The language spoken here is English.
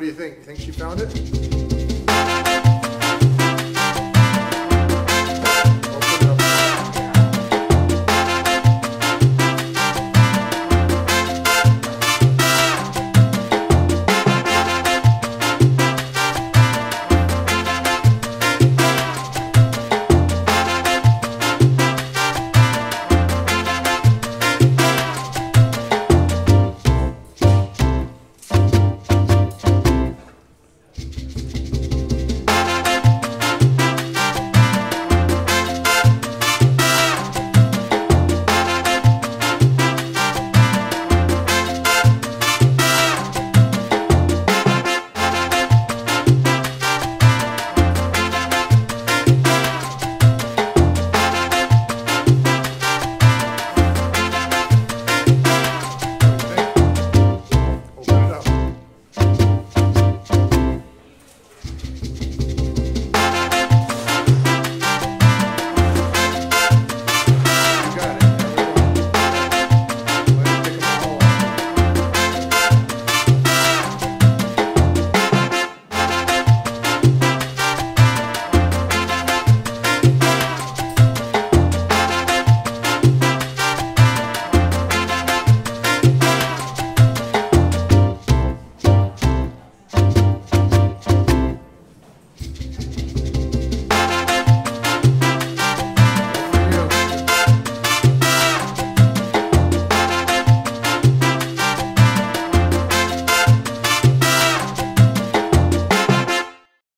what do you think? Think she found it?